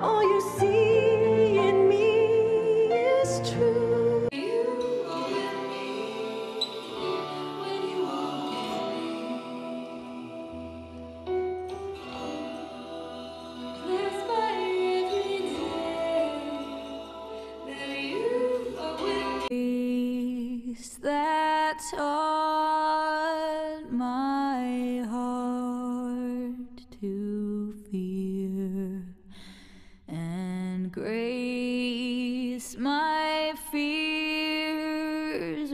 All you see in me is true. That taught my heart to fear and grace my fears